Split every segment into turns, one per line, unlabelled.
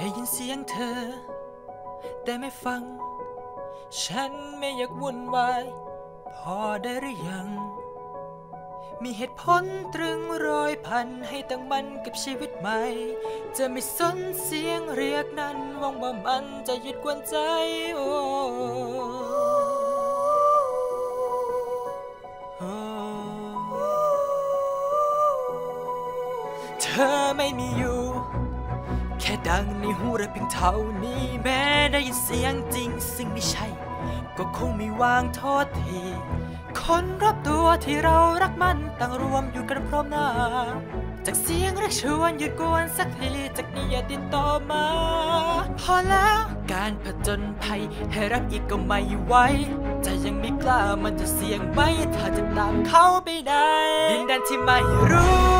ได้ยินเสียงเธอ แต่ไม่ฟัง ฉันไม่อยากวุ่นวาย พอได้หรือยัง มีเหตุผลตรึงร้อยพันให้ตั้งมันกับชีวิตใหม่ จะไม่สนเสียงเรียกนั้นหวังว่ามันจะหยุดกวนใจโอ้เธอไม่มีอยู่ ค่ดังในหูและเพียงเท่านี้แม้ได้ยินเสียงจริงซึ่งไม่ใช่ ก็คงไม่วางโทษที คนรอบตัวที่เรารักมันต่างรวมอยู่กันพร้อมหน้า จากเสียงเรียกชวนหยุดกวนสักทีจากนี้อย่าติดต่อมา พอแล้วการผจญภัยให้รักอีกก็ไม่ไหวจะยังไม่กล้ามันจะเสี่ยงไหมถ้าจะตามเขาไปได้ดินแดนที่ไม่รู้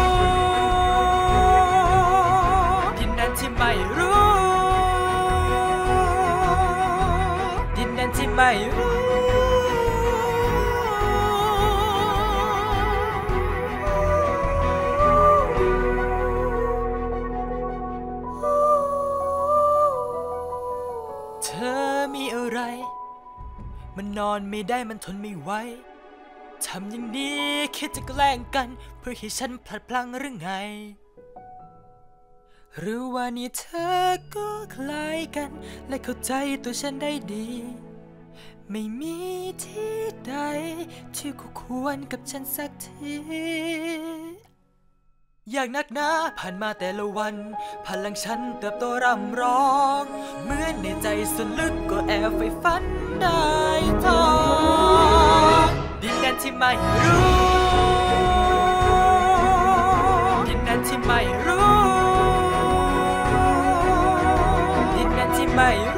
ไม่รู้ เธอมีอะไร มันนอนไม่ได้มันทนไม่ไหวทำอย่างนี้คิดจะแกล้งกัน เพื่อให้ฉันพลัดพลั้งหรือไง หรือว่านี่เธอก็คล้ายกัน และเข้าใจตัวฉันได้ดี ไม่มีที่ใด ที่คู่ควรกับฉันสักที อยากนักหนาผ่านมาแต่ละวัน พลังฉันเติบโตร่ำร้อง เหมือนในใจสุดลึกก็แอบไฟฝันได้ทองดินแดนที่ไม่รู้ดินแดนที่ไม่รู้ดินแดนที่ไม่รู้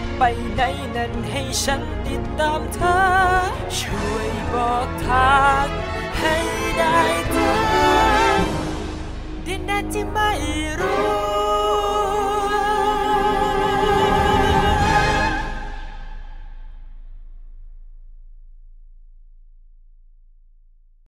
จะไปไหนนั้นให้ฉันติดตามเธอ ช่วยบอกทางให้ได้เธอดินแดนที่ไม่รู้